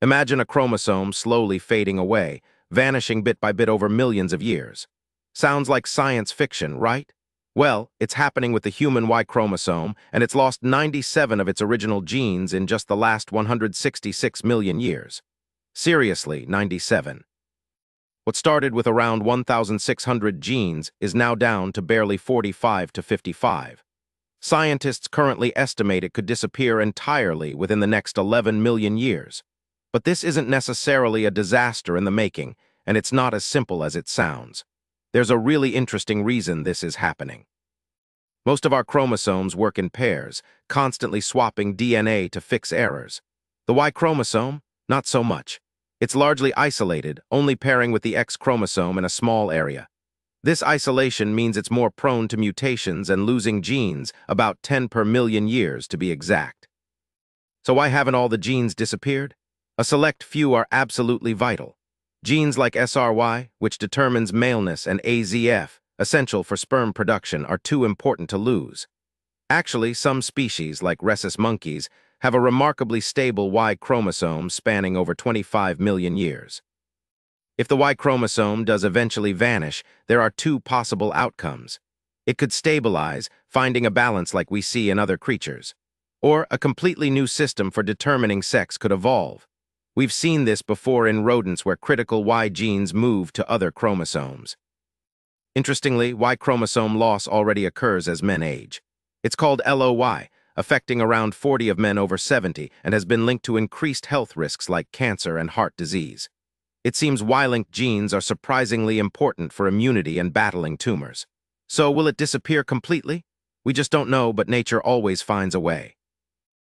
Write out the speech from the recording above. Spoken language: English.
Imagine a chromosome slowly fading away, vanishing bit by bit over millions of years. Sounds like science fiction, right? Well, it's happening with the human Y chromosome, and it's lost 97 of its original genes in just the last 166 million years. Seriously, 97. What started with around 1,600 genes is now down to barely 45 to 55. Scientists currently estimate it could disappear entirely within the next 11 million years. But this isn't necessarily a disaster in the making, and it's not as simple as it sounds. There's a really interesting reason this is happening. Most of our chromosomes work in pairs, constantly swapping DNA to fix errors. The Y chromosome? Not so much. It's largely isolated, only pairing with the X chromosome in a small area. This isolation means it's more prone to mutations and losing genes, about 10 per million years to be exact. So why haven't all the genes disappeared? A select few are absolutely vital. Genes like SRY, which determines maleness, and AZF, essential for sperm production, are too important to lose. Actually, some species, like rhesus monkeys, have a remarkably stable Y chromosome spanning over 25 million years. If the Y chromosome does eventually vanish, there are two possible outcomes. It could stabilize, finding a balance like we see in other creatures. Or a completely new system for determining sex could evolve. We've seen this before in rodents where critical Y genes move to other chromosomes. Interestingly, Y chromosome loss already occurs as men age. It's called LOY, affecting around 40 of men over 70 and has been linked to increased health risks like cancer and heart disease. It seems Y-linked genes are surprisingly important for immunity and battling tumors. So will it disappear completely? We just don't know, but nature always finds a way.